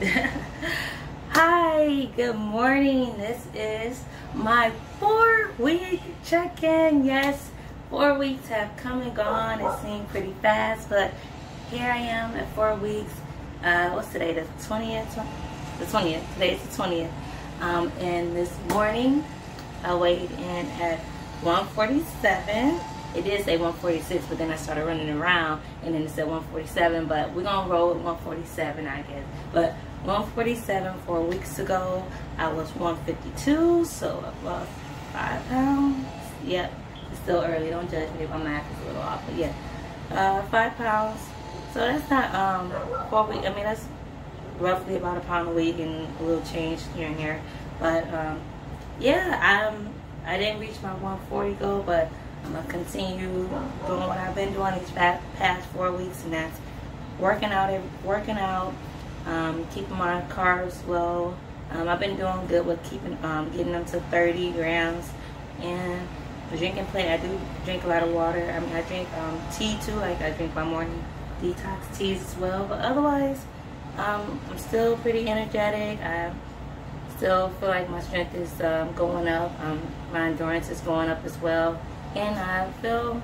Hi, good morning. This is my four week check in. Yes, four weeks have come and gone. It seemed pretty fast, but here I am at four weeks. Uh, what's today? The 20th? The 20th. Today's the 20th. Um, and this morning I weighed in at 147 it did say 146, but then I started running around and then it said 147, but we're gonna roll with 147, I guess. But 147 four weeks ago, I was 152, so I lost five pounds. Yep, it's still early, don't judge me if my math is a little off, but yeah, uh, five pounds. So that's not um four weeks. I mean that's roughly about a pound a week and a little change here and here. But um, yeah, I'm I didn't reach my 140 goal, but I'm gonna continue doing what I've been doing these past four weeks, and that's working out, working out, um, keeping my carbs low. Um, I've been doing good with keeping, um, getting them to 30 grams, and drinking plenty. I do drink a lot of water. I mean, I drink um, tea too. Like I drink my morning detox teas as well. But otherwise, um, I'm still pretty energetic. I still feel like my strength is um, going up. My endurance is going up as well and I feel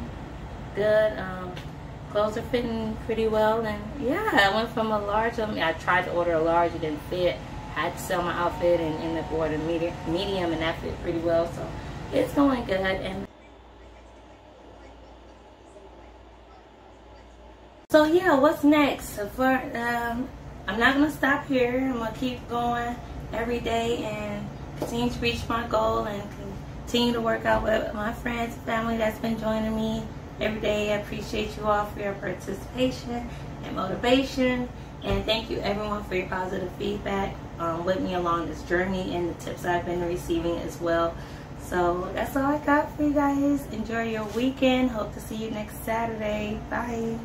good. Clothes are fitting pretty well, and yeah, I went from a large. I, I tried to order a large, it didn't fit. I had to sell my outfit and ended up ordering medium, medium, and that fit pretty well. So it's going good. And so yeah, what's next? For um, I'm not gonna stop here. I'm gonna keep going every day and continue to reach my goal and continue to work out with my friends, family that's been joining me every day. I appreciate you all for your participation and motivation. And thank you everyone for your positive feedback um, with me along this journey and the tips I've been receiving as well. So that's all I got for you guys. Enjoy your weekend. Hope to see you next Saturday. Bye.